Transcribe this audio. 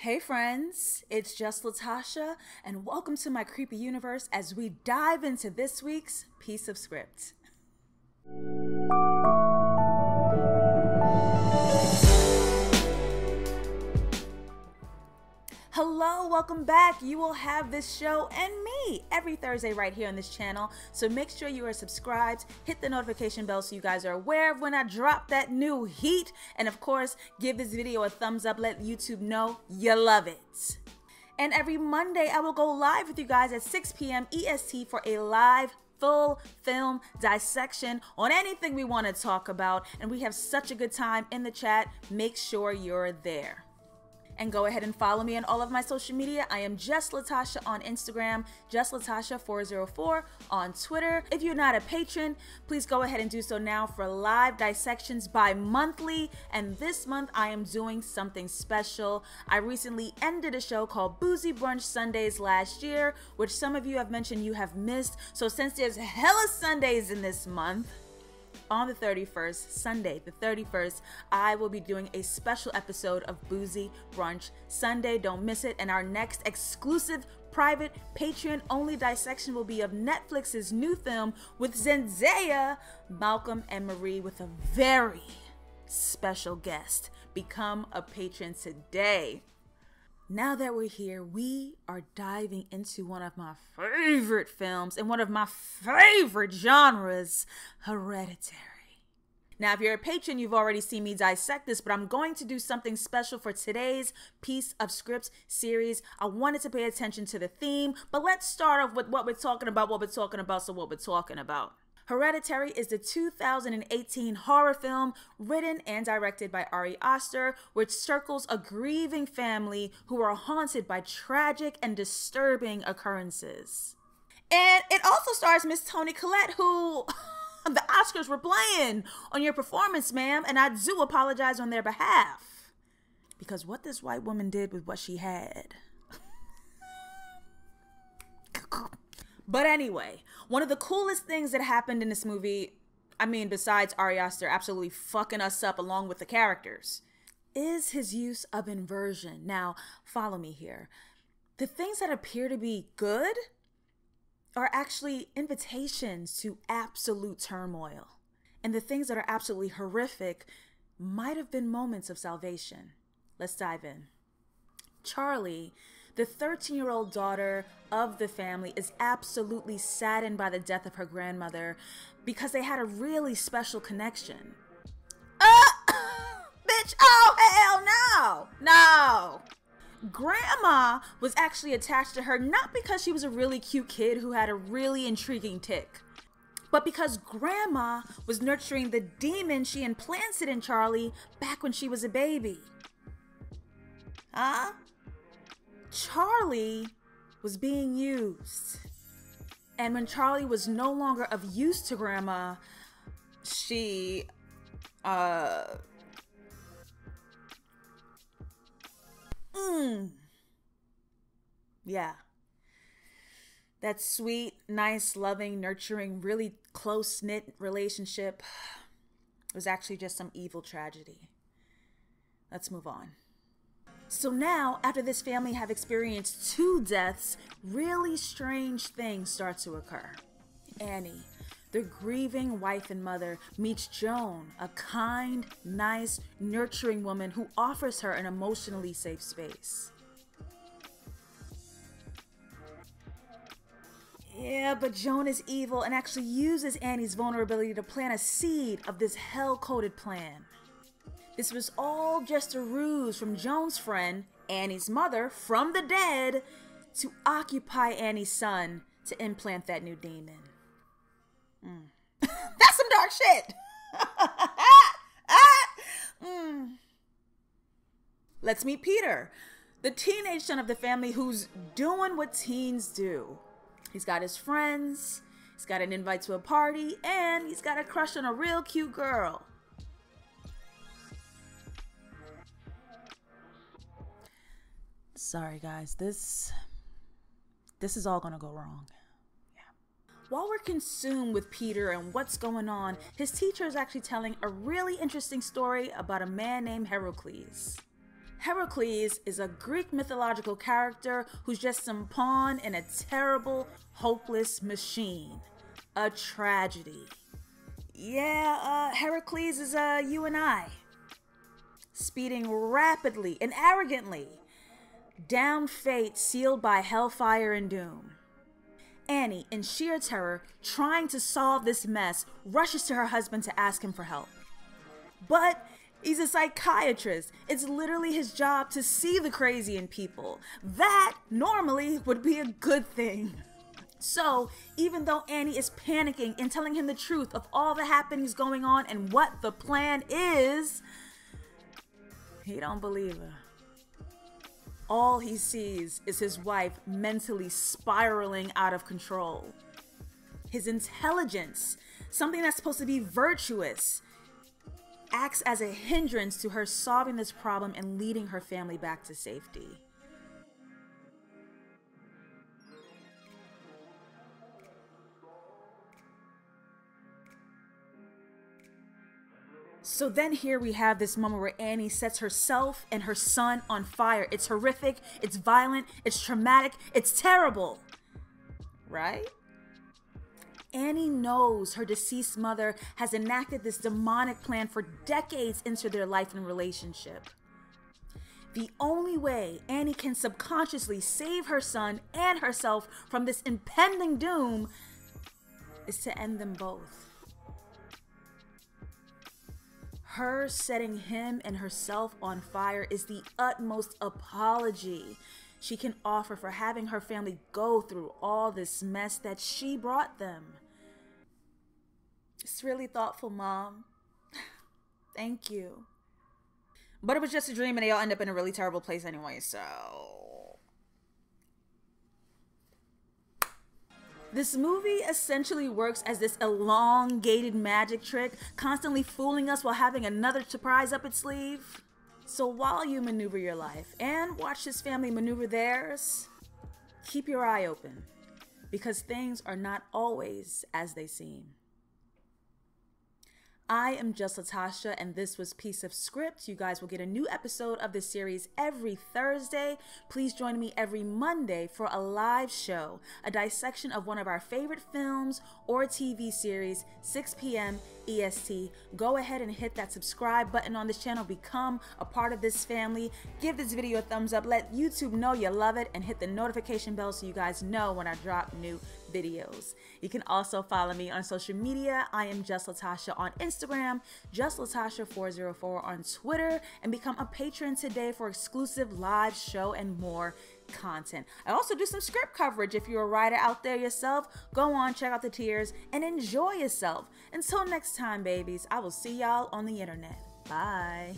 Hey friends, it's just Latasha, and welcome to my creepy universe as we dive into this week's piece of script. Hello, welcome back. You will have this show and me every Thursday right here on this channel. So make sure you are subscribed, hit the notification bell so you guys are aware of when I drop that new heat. And of course, give this video a thumbs up, let YouTube know you love it. And every Monday, I will go live with you guys at 6 p.m. EST for a live full film dissection on anything we want to talk about. And we have such a good time in the chat. Make sure you're there and go ahead and follow me on all of my social media. I am just Latasha on Instagram, just Latasha404 on Twitter. If you're not a patron, please go ahead and do so now for live dissections bi monthly. And this month I am doing something special. I recently ended a show called Boozy Brunch Sundays last year, which some of you have mentioned you have missed. So since there's hella Sundays in this month, on the 31st, Sunday, the 31st, I will be doing a special episode of Boozy Brunch Sunday. Don't miss it. And our next exclusive private Patreon only dissection will be of Netflix's new film with Zendaya, Malcolm and Marie, with a very special guest. Become a patron today. Now that we're here, we are diving into one of my favorite films and one of my favorite genres, Hereditary. Now, if you're a patron, you've already seen me dissect this, but I'm going to do something special for today's piece of scripts series. I wanted to pay attention to the theme, but let's start off with what we're talking about, what we're talking about, so what we're talking about. Hereditary is the 2018 horror film written and directed by Ari Aster, which circles a grieving family who are haunted by tragic and disturbing occurrences. And it also stars Miss Toni Collette, who the Oscars were playing on your performance, ma'am, and I do apologize on their behalf. Because what this white woman did with what she had. But anyway, one of the coolest things that happened in this movie, I mean, besides Ari Aster absolutely fucking us up along with the characters, is his use of inversion. Now, follow me here. The things that appear to be good are actually invitations to absolute turmoil. And the things that are absolutely horrific might have been moments of salvation. Let's dive in. Charlie the 13 year old daughter of the family is absolutely saddened by the death of her grandmother because they had a really special connection. Uh, bitch, oh, hell no, no. Grandma was actually attached to her not because she was a really cute kid who had a really intriguing tic, but because Grandma was nurturing the demon she implanted in Charlie back when she was a baby. Huh? Charlie was being used. And when Charlie was no longer of use to Grandma, she, uh, mm, yeah. That sweet, nice, loving, nurturing, really close knit relationship was actually just some evil tragedy. Let's move on. So now, after this family have experienced two deaths, really strange things start to occur. Annie, the grieving wife and mother, meets Joan, a kind, nice, nurturing woman who offers her an emotionally safe space. Yeah, but Joan is evil and actually uses Annie's vulnerability to plant a seed of this hell coded plan. This was all just a ruse from Joan's friend, Annie's mother, from the dead, to occupy Annie's son to implant that new demon. Mm. That's some dark shit. mm. Let's meet Peter, the teenage son of the family who's doing what teens do. He's got his friends, he's got an invite to a party, and he's got a crush on a real cute girl. Sorry guys, this this is all going to go wrong. Yeah. While we're consumed with Peter and what's going on, his teacher is actually telling a really interesting story about a man named Heracles. Heracles is a Greek mythological character who's just some pawn in a terrible, hopeless machine. A tragedy. Yeah, uh, Heracles is uh, you and I. Speeding rapidly and arrogantly down fate sealed by hellfire and doom. Annie, in sheer terror, trying to solve this mess, rushes to her husband to ask him for help. But he's a psychiatrist. It's literally his job to see the crazy in people. That normally would be a good thing. So, even though Annie is panicking and telling him the truth of all the happenings going on and what the plan is, he don't believe her. All he sees is his wife mentally spiraling out of control. His intelligence, something that's supposed to be virtuous, acts as a hindrance to her solving this problem and leading her family back to safety. So then here we have this moment where Annie sets herself and her son on fire. It's horrific, it's violent, it's traumatic, it's terrible. Right? Annie knows her deceased mother has enacted this demonic plan for decades into their life and relationship. The only way Annie can subconsciously save her son and herself from this impending doom is to end them both. Her setting him and herself on fire is the utmost apology she can offer for having her family go through all this mess that she brought them. It's really thoughtful, Mom. Thank you. But it was just a dream and they all end up in a really terrible place anyway, so. This movie essentially works as this elongated magic trick, constantly fooling us while having another surprise up its sleeve. So while you maneuver your life and watch this family maneuver theirs, keep your eye open because things are not always as they seem. I am just Latasha, and this was Piece of Script. You guys will get a new episode of this series every Thursday. Please join me every Monday for a live show, a dissection of one of our favorite films or TV series, 6 p.m. EST. Go ahead and hit that subscribe button on this channel. Become a part of this family. Give this video a thumbs up. Let YouTube know you love it and hit the notification bell so you guys know when I drop new videos. You can also follow me on social media. I am Just Latasha on Instagram, Just Latasha404 on Twitter, and become a patron today for exclusive live show and more content. I also do some script coverage. If you're a writer out there yourself, go on, check out the tiers, and enjoy yourself. Until next time, babies, I will see y'all on the internet. Bye.